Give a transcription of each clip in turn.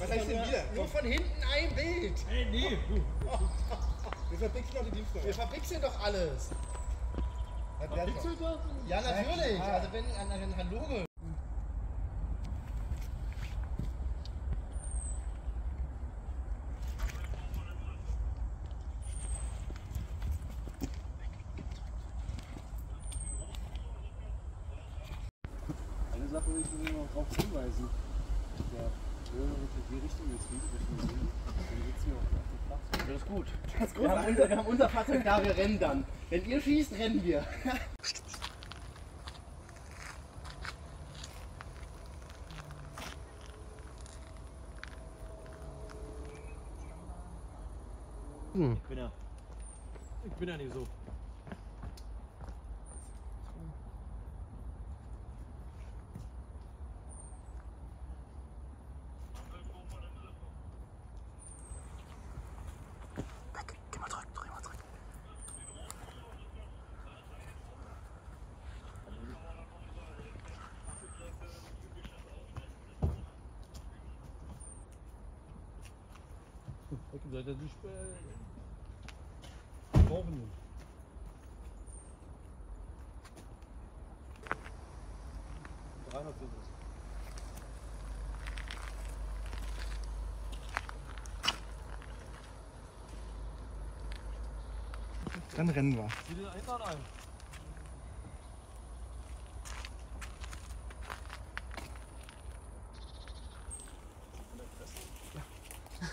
Was heißt denn wieder? Nur von hinten ein Bild. Ey, nee. Wir verpixeln doch die Wir Dienstleister. verpixeln doch alles. Pixel das? Ja, natürlich. Also wenn an ein Halloge. Eine Sache will ich nur noch darauf hinweisen. Der Hörer wird in die Richtung jetzt geht, Richtung Süden. Dann sitzen wir auf dem Platz. Das ist gut. Das. Wir, haben unser, wir haben unser Fahrzeug da, wir rennen dann. Wenn ihr schießt, rennen wir. Ich bin ja. Ich bin ja nicht so. Seid ihr nicht äh, brauchen nicht. Dann rennen wir. Sieh den Eintrag ein.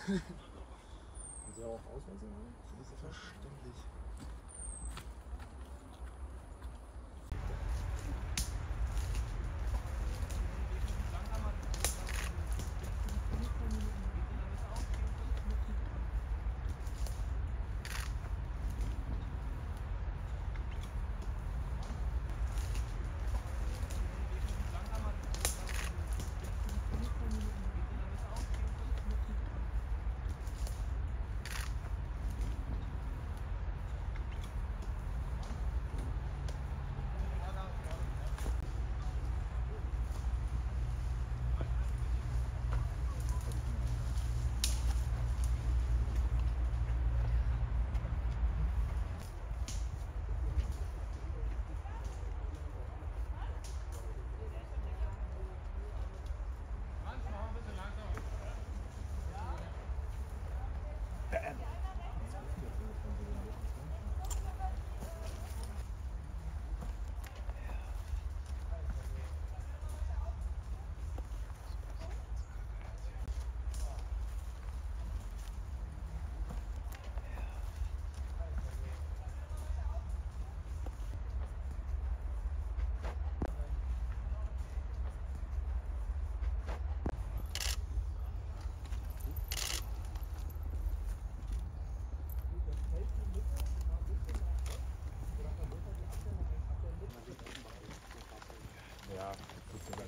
Haben Sie auch Ausweise? Selbstverständlich.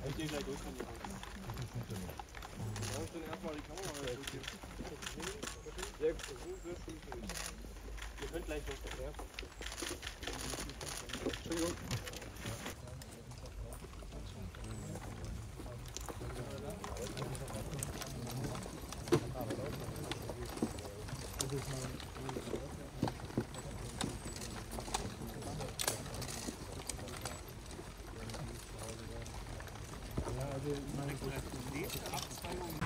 Ich geh gleich durch. Ja, ich bin erstmal die Kamera. Sehr gut. Ihr könnt gleich los, ja?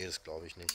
Nee, das glaube ich nicht.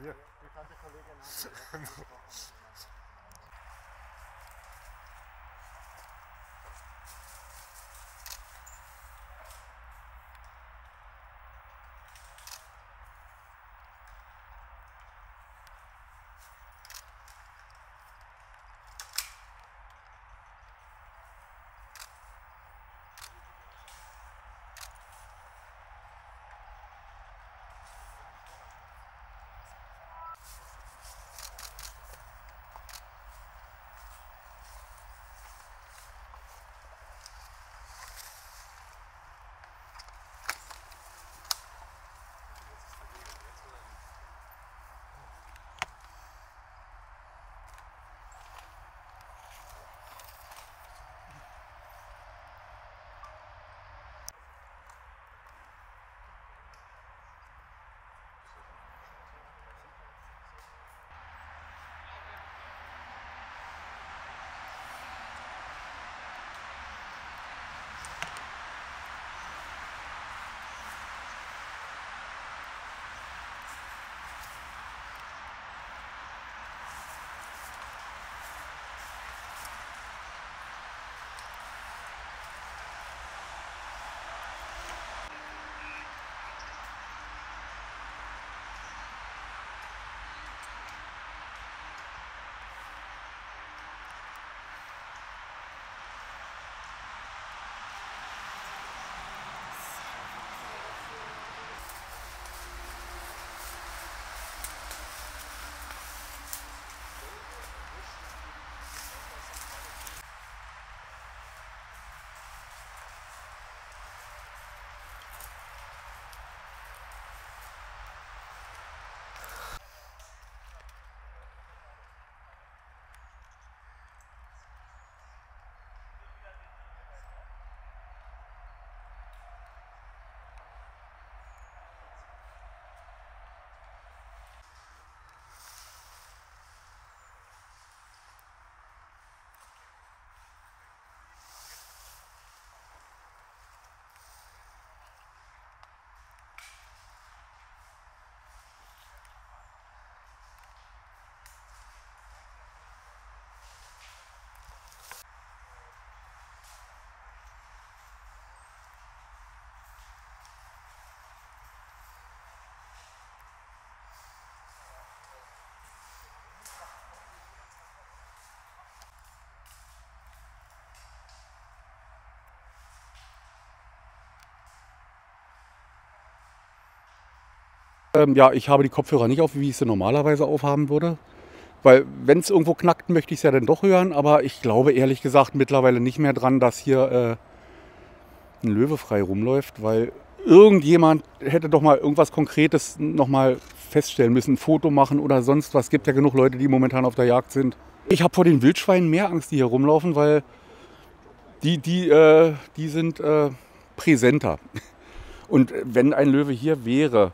hier. Wie fand der Ähm, ja, ich habe die Kopfhörer nicht auf, wie ich sie normalerweise aufhaben würde. Weil wenn es irgendwo knackt, möchte ich es ja dann doch hören. Aber ich glaube ehrlich gesagt mittlerweile nicht mehr dran, dass hier äh, ein Löwe frei rumläuft. Weil irgendjemand hätte doch mal irgendwas Konkretes noch mal feststellen müssen. Ein Foto machen oder sonst was. Es gibt ja genug Leute, die momentan auf der Jagd sind. Ich habe vor den Wildschweinen mehr Angst, die hier rumlaufen, weil die, die, äh, die sind äh, präsenter. Und wenn ein Löwe hier wäre,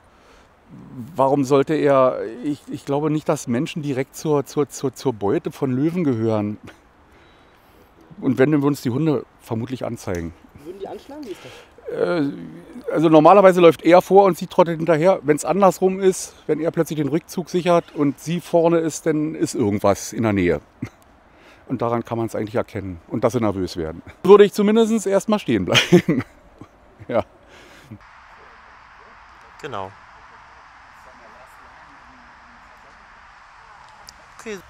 warum sollte er, ich, ich glaube nicht, dass Menschen direkt zur, zur, zur, zur Beute von Löwen gehören. Und wenn, dann würden uns die Hunde vermutlich anzeigen. Würden die anschlagen? Wie ist das? Äh, also normalerweise läuft er vor und sie trottet hinterher. Wenn es andersrum ist, wenn er plötzlich den Rückzug sichert und sie vorne ist, dann ist irgendwas in der Nähe. Und daran kann man es eigentlich erkennen und dass sie nervös werden. Würde ich zumindest erstmal stehen bleiben. ja. Genau. is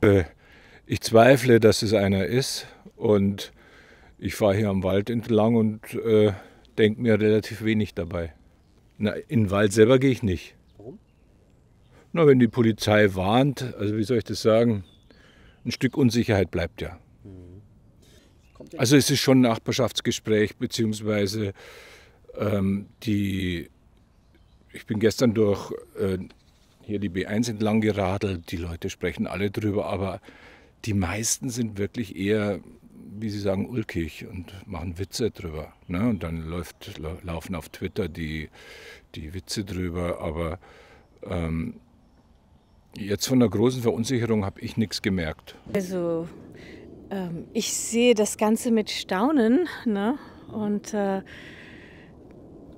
Äh, Ich zweifle, dass es einer ist und ich fahre hier am Wald entlang und äh, denke mir relativ wenig dabei. Na, in den Wald selber gehe ich nicht. Warum? Na, wenn die Polizei warnt, also wie soll ich das sagen? ein Stück Unsicherheit bleibt ja. Also es ist schon ein Nachbarschaftsgespräch, beziehungsweise ähm, die, ich bin gestern durch äh, hier die B1 entlang geradelt, die Leute sprechen alle drüber, aber die meisten sind wirklich eher, wie sie sagen, ulkig und machen Witze drüber. Ne? Und dann läuft, laufen auf Twitter die, die Witze drüber, aber ähm, jetzt von der großen Verunsicherung habe ich nichts gemerkt. Also ähm, ich sehe das Ganze mit Staunen ne? und äh,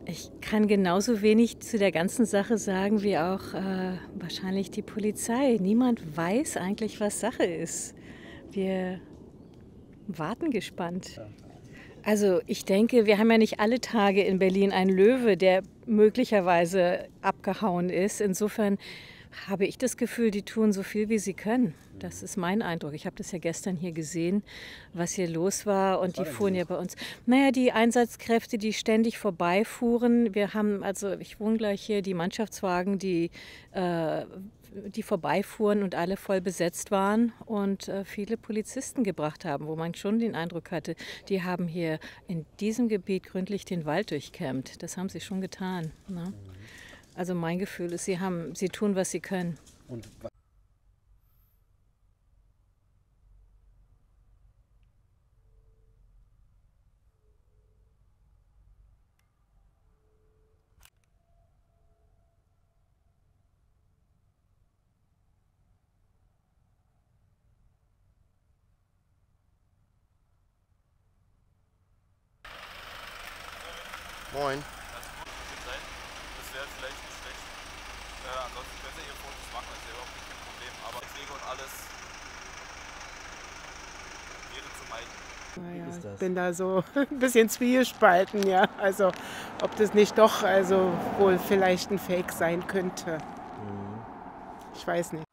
ich kann genauso wenig zu der ganzen Sache sagen wie auch äh, wahrscheinlich die Polizei. Niemand weiß eigentlich, was Sache ist. Wir warten gespannt. Also ich denke, wir haben ja nicht alle Tage in Berlin einen Löwe, der möglicherweise abgehauen ist. Insofern habe ich das Gefühl, die tun so viel, wie sie können. Das ist mein Eindruck. Ich habe das ja gestern hier gesehen, was hier los war. Und die fuhren ja bei uns. Naja, die Einsatzkräfte, die ständig vorbeifuhren. Wir haben, also ich wohne gleich hier, die Mannschaftswagen, die, äh, die vorbeifuhren und alle voll besetzt waren und äh, viele Polizisten gebracht haben, wo man schon den Eindruck hatte, die haben hier in diesem Gebiet gründlich den Wald durchkämmt. Das haben sie schon getan. Ne? Also mein Gefühl ist, sie haben, sie tun, was sie können. Und Moin. Das wäre vielleicht nicht schlecht. Äh, ansonsten könnt ihr hier Fotos machen, das ist ja überhaupt kein Problem. Aber Wege und alles wäre zu meiden. Naja, ich bin da so ein bisschen zwiespalten, ja. Also ob das nicht doch also wohl vielleicht ein Fake sein könnte. Ich weiß nicht.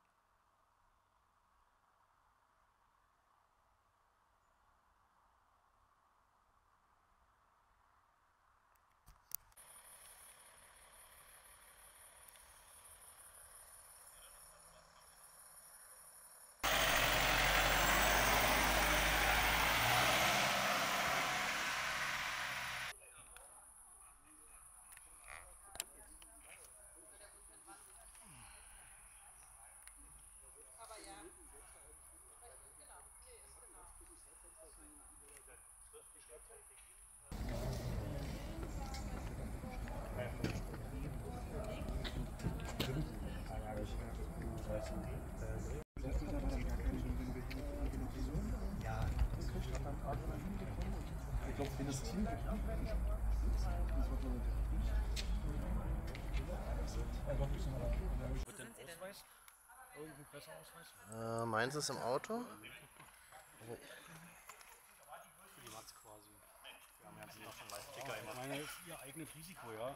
Äh, meins ist im Auto. meine ist ihr eigenes Risiko, ja.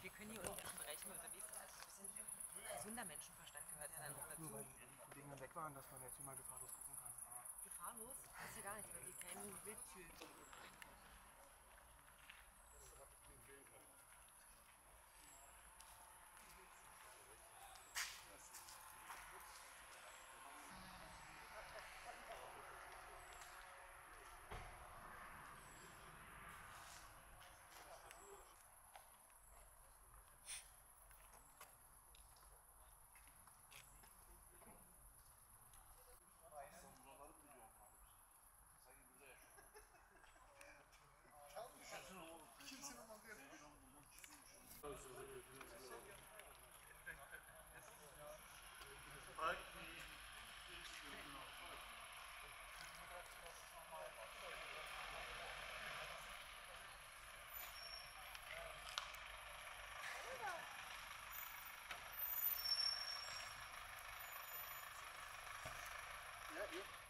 Wir können hier unten im Bereich nur unterwegs sein. Wir sind gesunder Menschenverstand gehört ja dann auch dazu. Die Dinge weg waren, dass man jetzt hier mal gefahrlos gucken kann. Gefahrlos ist ja gar nicht, weil wir kennen Wildtür. Ja, ihr macht es.